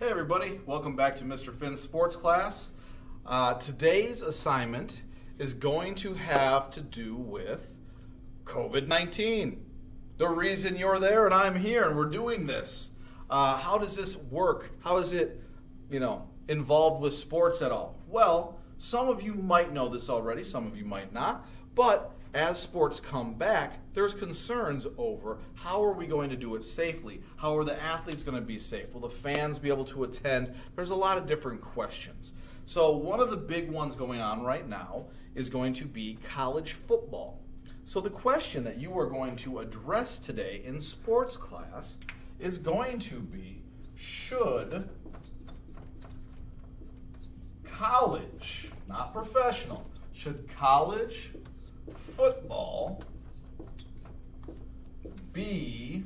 Hey everybody, welcome back to Mr. Finn's sports class. Uh, today's assignment is going to have to do with COVID-19. The reason you're there and I'm here and we're doing this. Uh, how does this work? How is it, you know, involved with sports at all? Well, some of you might know this already, some of you might not, but as sports come back, there's concerns over how are we going to do it safely? How are the athletes going to be safe? Will the fans be able to attend? There's a lot of different questions. So, one of the big ones going on right now is going to be college football. So, the question that you are going to address today in sports class is going to be should college, not professional, should college football be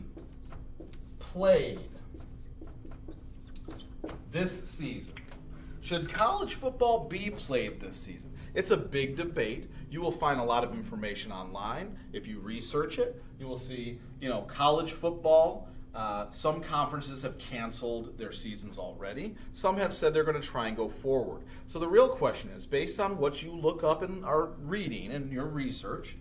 played this season? Should college football be played this season? It's a big debate. You will find a lot of information online. If you research it, you will see, you know, college football. Uh, some conferences have canceled their seasons already. Some have said they're going to try and go forward. So the real question is, based on what you look up and are reading and your research,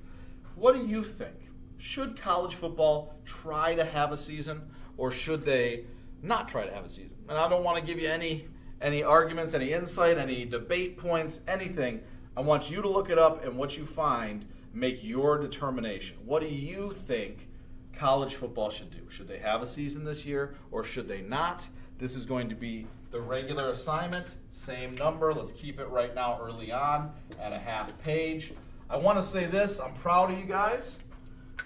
what do you think? Should college football try to have a season, or should they not try to have a season? And I don't want to give you any any arguments, any insight, any debate points, anything. I want you to look it up and what you find, make your determination. What do you think college football should do? Should they have a season this year or should they not? This is going to be the regular assignment, same number. Let's keep it right now early on at a half page. I want to say this I'm proud of you guys.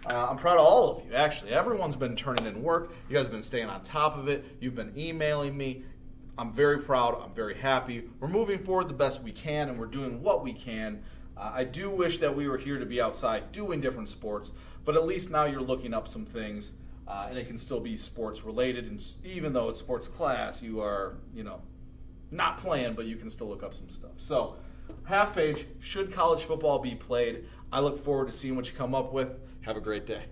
Uh, I'm proud of all of you, actually. Everyone's been turning in work. You guys have been staying on top of it. You've been emailing me. I'm very proud. I'm very happy. We're moving forward the best we can, and we're doing what we can. Uh, I do wish that we were here to be outside doing different sports, but at least now you're looking up some things, uh, and it can still be sports related. And even though it's sports class, you are, you know, not playing, but you can still look up some stuff. So, half page should college football be played? I look forward to seeing what you come up with. Have a great day.